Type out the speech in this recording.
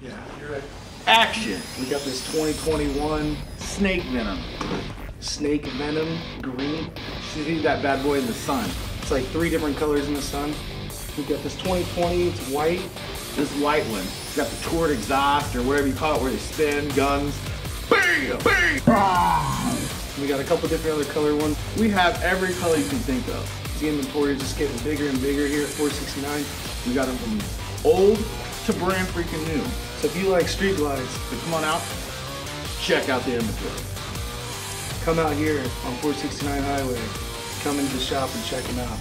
Yeah, you're right. Action! We got this 2021 Snake Venom. Snake Venom green. See that bad boy in the sun. It's like three different colors in the sun. We got this 2020, it's white. This light one, it's got the turret exhaust or whatever you call it, where they spin, guns. Bam! Bam! We got a couple different other color ones. We have every color you can think of. The inventory is just getting bigger and bigger here at 469. We got them from old to brand freaking new. So if you like street glides, then come on out, check out the inventory. Come out here on 469 Highway. Come into the shop and check them out.